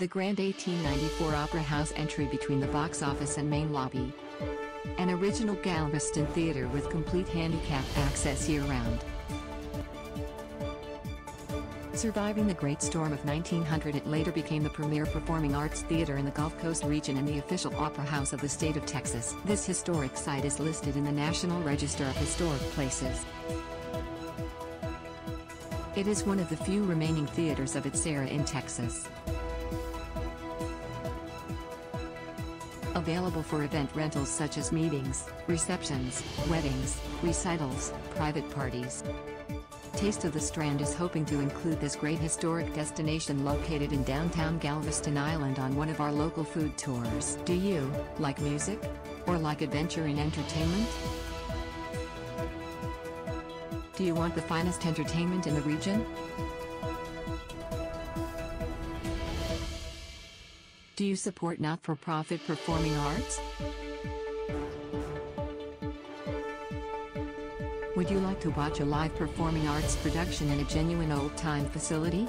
The grand 1894 Opera House entry between the box office and main lobby. An original Galveston theater with complete handicap access year-round. Surviving the Great Storm of 1900 it later became the premier performing arts theater in the Gulf Coast region and the official opera house of the state of Texas. This historic site is listed in the National Register of Historic Places. It is one of the few remaining theaters of its era in Texas. Available for event rentals such as meetings, receptions, weddings, recitals, private parties. Taste of the Strand is hoping to include this great historic destination located in downtown Galveston Island on one of our local food tours. Do you like music? Or like adventure and entertainment? Do you want the finest entertainment in the region? Do you support not-for-profit performing arts? Would you like to watch a live performing arts production in a genuine old-time facility?